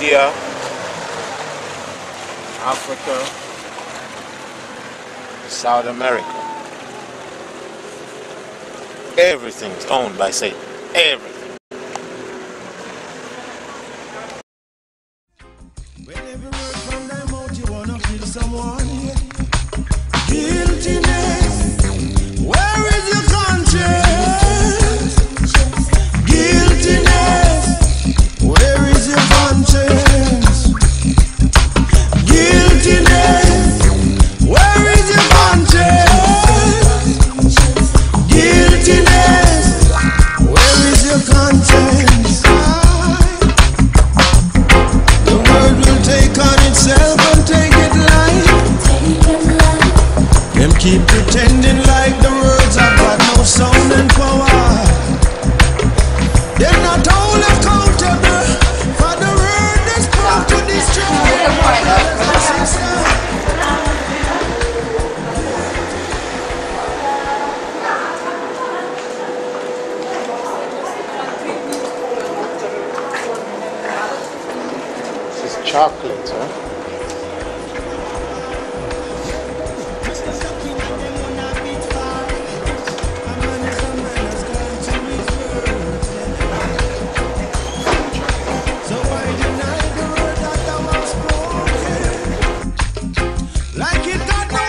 India, Africa, South America. Everything is owned by Satan. Everything. Like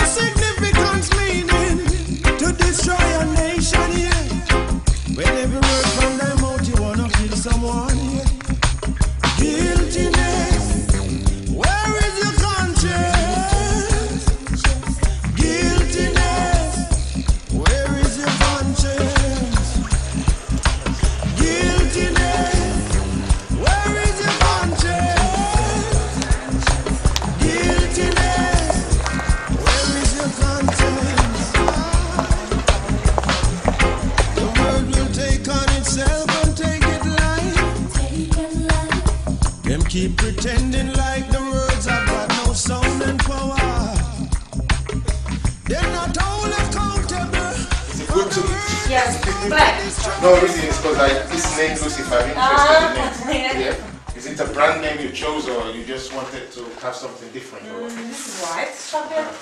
keep pretending like the words have got no sound and power. They're not all accountable. Is it good to eat? Yes, black. No reason is because I this name Lucifer. I'm interested in Ah, it. yeah. Yeah. Is it a brand name you chose or you just wanted to have something different? Or what? This is white chocolate.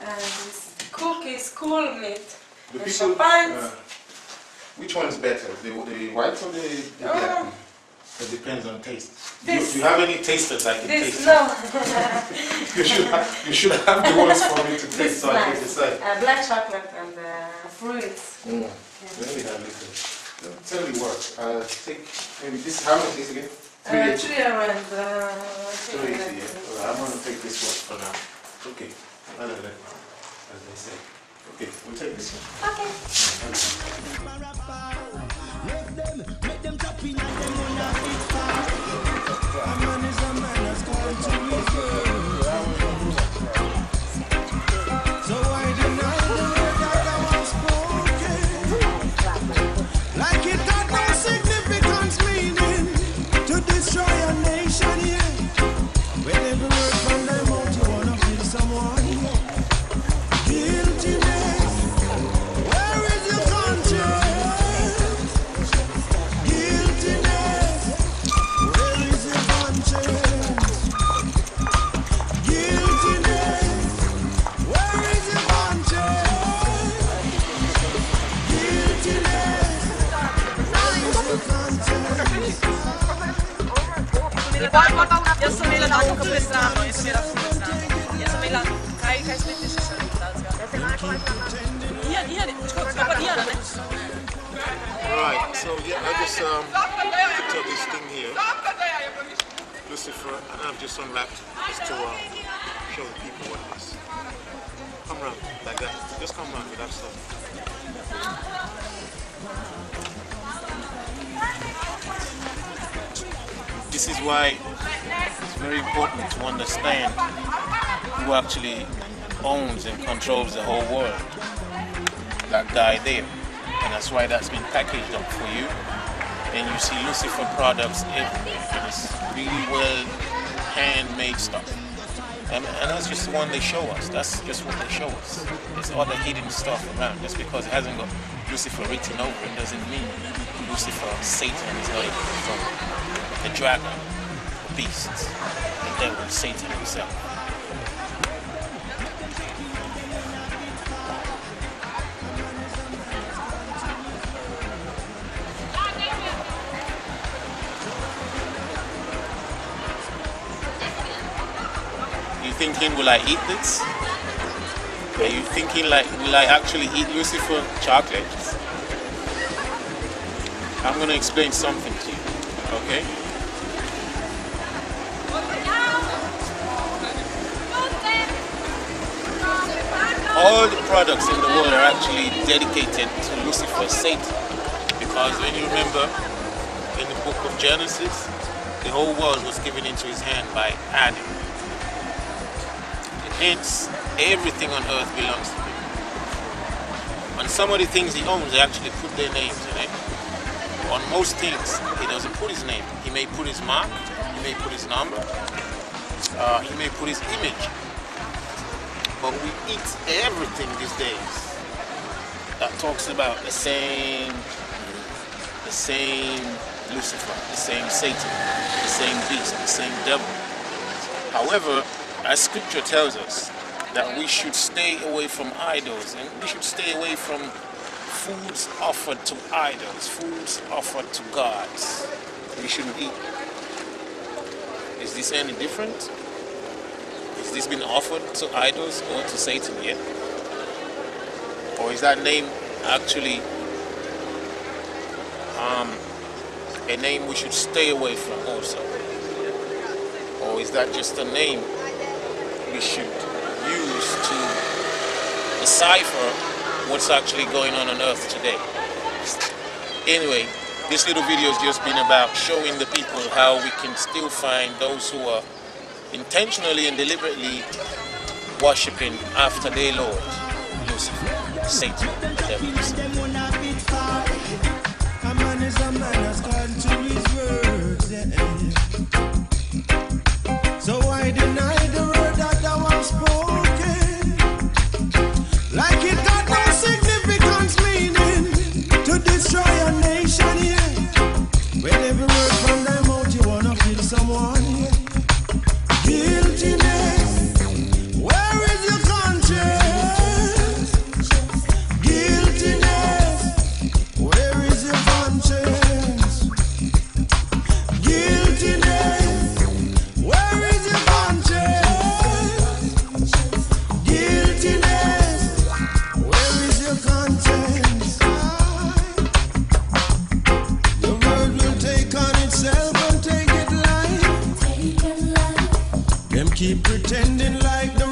And this cookies, cool meat. The And people- champagne. uh, which one's better, the, the white or the, the black? It depends on taste. Do you, This- do you have any tasters I can This, taste? no. You should have, you should have the ones for me to this taste so I can nice. decide. Uh, black chocolate and uh, fruits. Mm. Let me have a little. Tell me what. Uh, take maybe this. How much is it again? Three Uh, three and uh, Three eighty. Yeah. Well, I'm gonna take this one for now. Okay. Other than as they say. Okay, we'll take this one. Okay. Make conscience? Ja sam bila tako prestrano, jaz sem bila ful prestrano. Jaz sem bila, kaj, kaj smete še še reči? Ian, Ian, počkaj, to pa Ian, ne? Right. So yeah, I just um picked up this thing here, Lucifer, and I've just unwrapped just to uh, show the people what it is. Come round like that. Just come round with that stuff. This is why it's very important to understand who actually owns and controls the whole world. That guy there. And that's why that's been packaged up for you. And you see Lucifer products everywhere. It's really well handmade stuff. And, and that's just the one they show us. That's just what they show us. There's other hidden stuff around. Just because it hasn't got Lucifer written over it doesn't mean Lucifer, Satan is not from the dragon. beast, the devil, Satan himself. You thinking, will I eat this? Are you thinking like, will I actually eat Lucifer chocolates? I'm gonna explain something to you, okay? All the products in the world are actually dedicated to Lucifer, Satan. Because when you remember in the book of Genesis, the whole world was given into his hand by Adam. Hence, everything on earth belongs to him. On some of the things he owns, they actually put their names in it. On most things, he doesn't put his name. He may put his mark, he may put his number, uh, he may put his image. But we eat everything these days that talks about the same, the same Lucifer, the same Satan, the same beast, the same devil. However, as scripture tells us that we should stay away from idols and we should stay away from foods offered to idols, foods offered to gods. We shouldn't eat. Is this any different? Has this been offered to idols or to Satan yet? Or is that name actually um, a name we should stay away from also? Or is that just a name we should to decipher what's actually going on on earth today? Anyway, this little video has just been about showing the people how we can still find those who are intentionally and deliberately worshipping after their Lord, Lucifer, Satan, the devil keep pretending like the